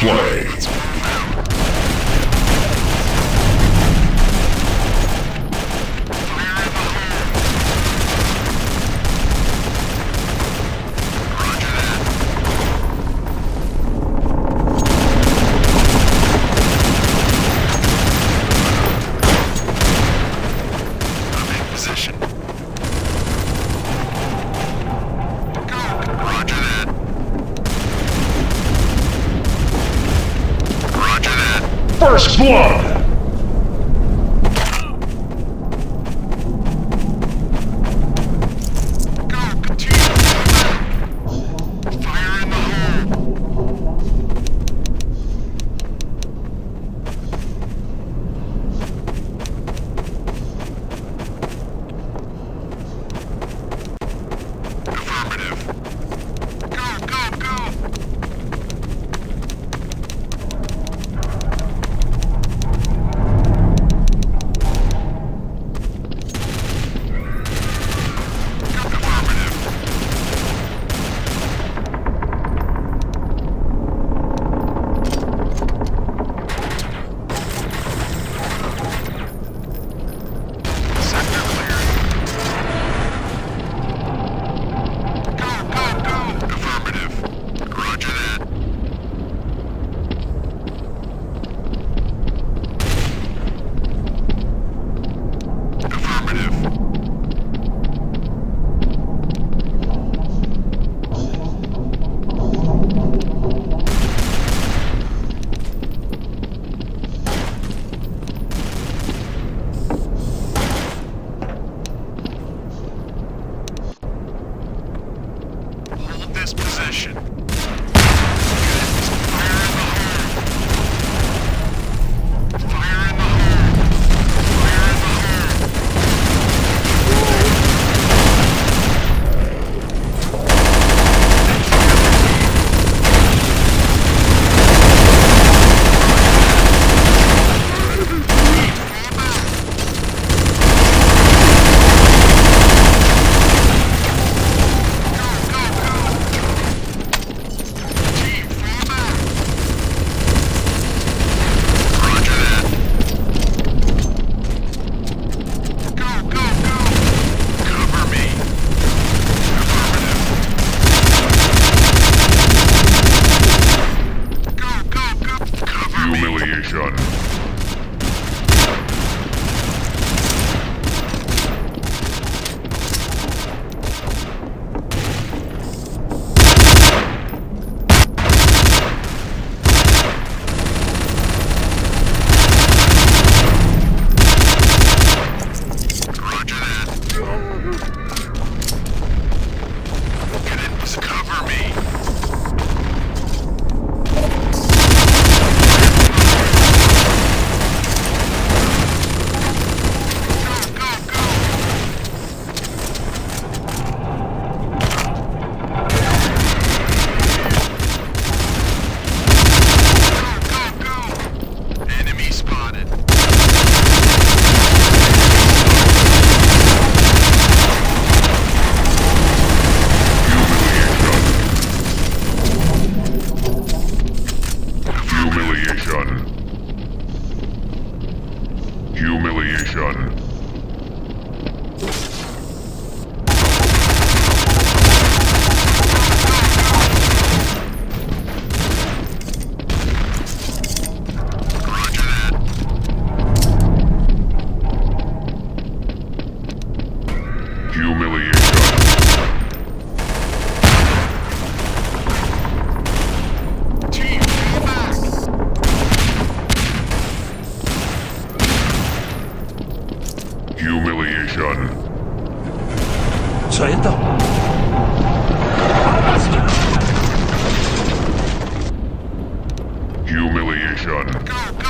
Play. First Blood. Humiliation. Go, go.